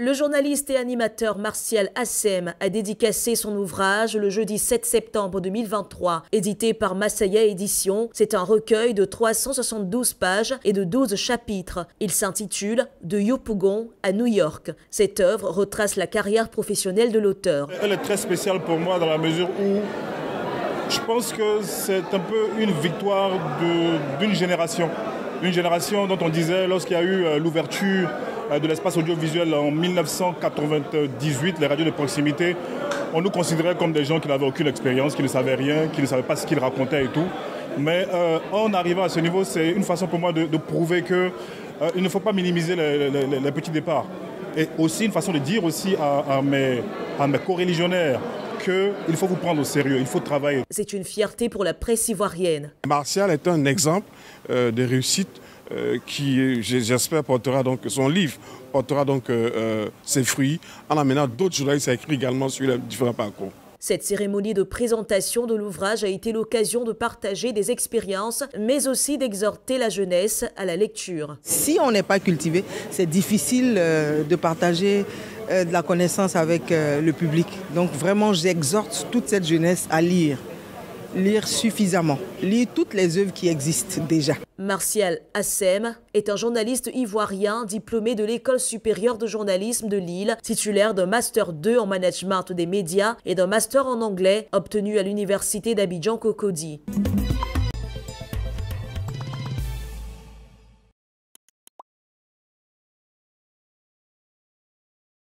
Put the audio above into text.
Le journaliste et animateur Martial Assem a dédicacé son ouvrage le jeudi 7 septembre 2023, édité par Masaya Éditions. C'est un recueil de 372 pages et de 12 chapitres. Il s'intitule De Yopougon à New York. Cette œuvre retrace la carrière professionnelle de l'auteur. Elle est très spéciale pour moi dans la mesure où je pense que c'est un peu une victoire d'une génération. Une génération dont on disait, lorsqu'il y a eu euh, l'ouverture de l'espace audiovisuel en 1998, les radios de proximité, on nous considérait comme des gens qui n'avaient aucune expérience, qui ne savaient rien, qui ne savaient pas ce qu'ils racontaient et tout. Mais euh, en arrivant à ce niveau, c'est une façon pour moi de, prouver qu'il ne faut pas minimiser les, petits départs. Et aussi une façon de dire aussi à, mes, à mes co-religionnaires qu'il faut vous prendre au sérieux, il faut travailler. C'est une fierté pour la presse ivoirienne. Martial est un exemple euh, de réussite euh, qui, j'espère, portera donc son livre portera donc euh, ses fruits en amenant d'autres journalistes à écrire également sur les différents parcours. Cette cérémonie de présentation de l'ouvrage a été l'occasion de partager des expériences, mais aussi d'exhorter la jeunesse à la lecture. Si on n'est pas cultivé, c'est difficile de partager euh, de la connaissance avec euh, le public. Donc vraiment, j'exhorte toute cette jeunesse à lire. Lire suffisamment. Lire toutes les œuvres qui existent déjà. Martial Assem est un journaliste ivoirien diplômé de l'École supérieure de journalisme de Lille, titulaire d'un Master 2 en management des médias et d'un Master en anglais obtenu à l'Université d'Abidjan-Cocody.